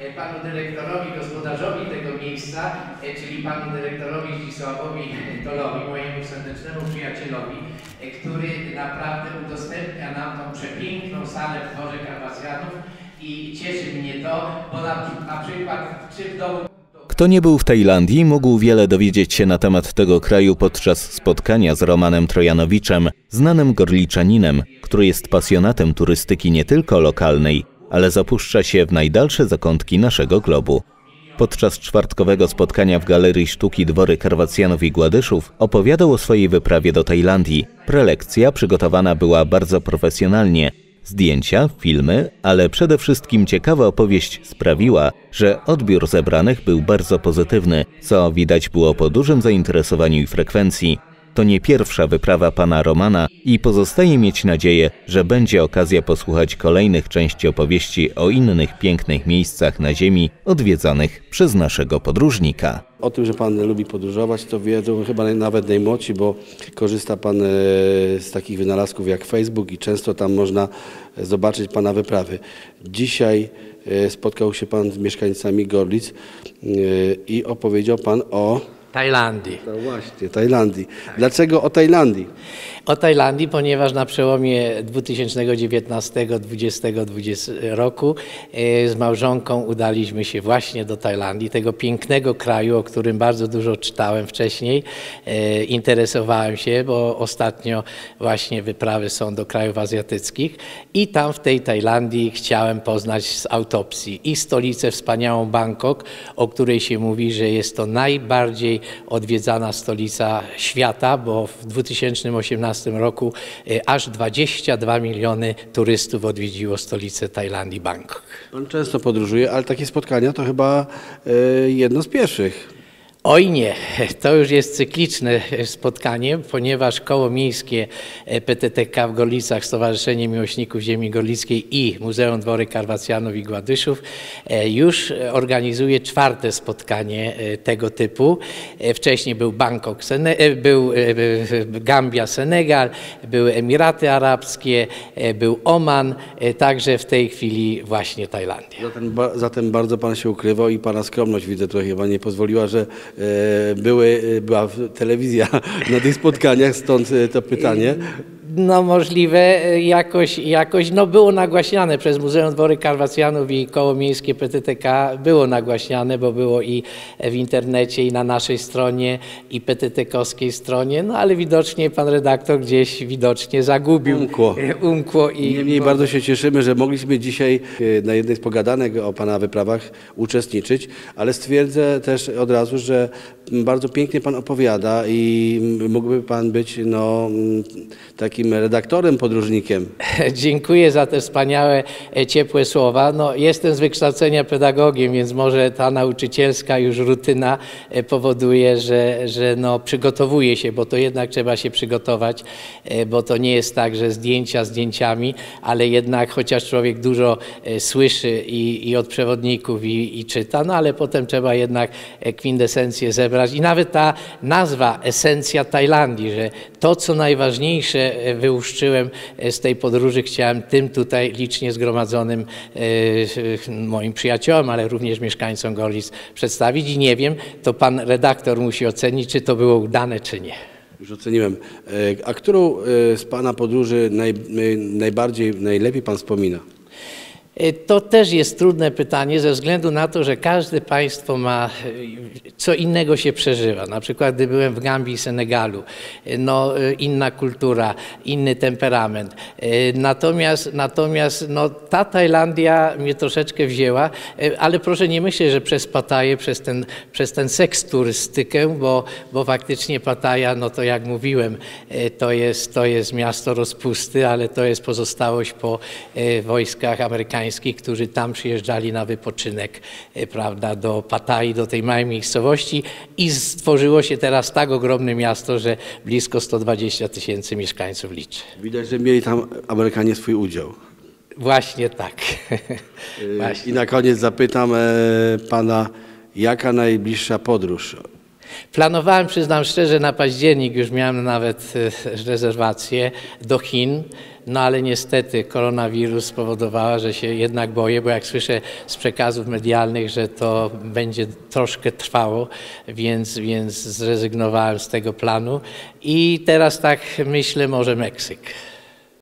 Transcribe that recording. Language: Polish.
e, panu dyrektorowi, gospodarzowi tego miejsca, e, czyli panu dyrektorowi Zdzisławowi Tolowi, mojemu serdecznemu przyjacielowi, e, który naprawdę udostępnia nam tą przepiękną salę w dworze Karwacjanów i cieszy mnie to, bo na, na przykład czy w domu Kto nie był w Tajlandii, mógł wiele dowiedzieć się na temat tego kraju podczas spotkania z Romanem Trojanowiczem, znanym gorliczaninem, który jest pasjonatem turystyki nie tylko lokalnej, ale zapuszcza się w najdalsze zakątki naszego globu. Podczas czwartkowego spotkania w Galerii Sztuki Dwory Karwacjanów i Gładyszów opowiadał o swojej wyprawie do Tajlandii. Prelekcja przygotowana była bardzo profesjonalnie. Zdjęcia, filmy, ale przede wszystkim ciekawa opowieść sprawiła, że odbiór zebranych był bardzo pozytywny, co widać było po dużym zainteresowaniu i frekwencji. To nie pierwsza wyprawa pana Romana i pozostaje mieć nadzieję, że będzie okazja posłuchać kolejnych części opowieści o innych pięknych miejscach na Ziemi odwiedzanych przez naszego podróżnika. O tym, że Pan lubi podróżować, to wiedzą chyba nawet najmłodsi, bo korzysta Pan e, z takich wynalazków jak Facebook i często tam można zobaczyć Pana wyprawy. Dzisiaj e, spotkał się Pan z mieszkańcami Gorlic e, i opowiedział Pan o... Tajlandii. No właśnie, Tajlandii. Dlaczego o Tajlandii? O Tajlandii, ponieważ na przełomie 2019-2020 roku e, z małżonką udaliśmy się właśnie do Tajlandii, tego pięknego kraju, o którym bardzo dużo czytałem wcześniej. E, Interesowałem się, bo ostatnio właśnie wyprawy są do krajów azjatyckich i tam w tej Tajlandii chciałem poznać z autopsji i stolicę wspaniałą Bangkok, o której się mówi, że jest to najbardziej odwiedzana stolica świata, bo w 2018 roku e, aż 22 miliony turystów odwiedziło stolicę Tajlandii, Bangkok. Pan często podróżuje, ale takie spotkania to chyba e, jedno z pierwszych. Oj nie, to już jest cykliczne spotkanie, ponieważ koło miejskie PTTK w Gorlicach, Stowarzyszenie Miłośników Ziemi Gorlickiej i Muzeum Dwory Karwacjanów i Gładyszów e, już organizuje czwarte spotkanie e, tego typu. E, Wcześniej był Bangkok, e, był e, e, Gambia, Senegal, były Emiraty Arabskie, e, był Oman, e, także w tej chwili właśnie Tajlandia. Zatem, zatem bardzo Pan się ukrywał i Pana skromność widzę trochę chyba nie pozwoliła, że e, były, e, była telewizja na tych spotkaniach, stąd e, to pytanie. No możliwe, e, jakoś, jakoś no było nagłaśniane przez Muzeum Dwory Karwacjanów i Koło Miejskie PTTK, było nagłaśniane, bo było i w internecie i na naszej stronie i PTTK-owskiej stronie, no ale widocznie pan redaktor gdzieś widocznie zagubił. Umkło. e, Umkło i... Niemniej bardzo się cieszymy, że mogliśmy dzisiaj e, na jednej z pogadanek o Pana wyprawach uczestniczyć, ale stwierdzę też od razu, że m, bardzo pięknie Pan opowiada i m, mógłby Pan być no, m, takim redaktorem, podróżnikiem. Dziękuję za te wspaniałe, e, ciepłe słowa. No, jestem z wykształcenia pedagogiem, więc może ta nauczycielska już rutyna e, powoduje, że, że no, przygotowuję się, bo to jednak trzeba się przygotować, e, bo to nie jest tak, że zdjęcia zdjęciami, ale jednak chociaż człowiek dużo słyszy i, i od przewodników i, i czyta, no ale potem trzeba jednak kwintesencję zebrać. I nawet ta nazwa, esencja Tajlandii, że to, co najważniejsze wyłuszczyłem e, z tej podróży, chciałem tym tutaj licznie zgromadzonym e, moim przyjaciołom, ale również mieszkańcom Gorlic przedstawić. I nie wiem, to pan redaktor musi ocenić, czy to było udane, czy nie. Już oceniłem. E, A którą e, z Pana podróży naj, e, najbardziej, najlepiej Pan wspomina? E, To też jest trudne pytanie ze względu na to, że każde państwo ma e, co innego się przeżywa. Na przykład gdy byłem w Gambii i Senegalu, e, no inna kultura, inny temperament. Natomiast, natomiast no, ta Tajlandia mnie troszeczkę wzięła, ale proszę nie myśleć, że przez Pattaję, przez ten, przez ten seks turystykę, bo, bo faktycznie Pattaja, no to jak mówiłem, to jest, to jest miasto rozpusty, ale to jest pozostałość po wojskach amerykańskich, którzy tam przyjeżdżali na wypoczynek, e, prawda, do Pattayy, do tej małej miejscowości i stworzyło się teraz tak ogromne miasto, że blisko 120 tysięcy mieszkańców liczy. Widać, że mieli tam Amerykanie swój udział. Właśnie tak. E, Właśnie. I na koniec zapytam e, Pana, jaka najbliższa podróż? Planowałem, przyznam szczerze, na październik już miałem nawet e, rezerwację do Chin. no ale niestety koronawirus spowodowała, że się jednak boję, bo jak słyszę z przekazów medialnych, że to będzie troszkę trwało, więc, więc zrezygnowałem z tego planu i teraz tak myślę, może Meksyk.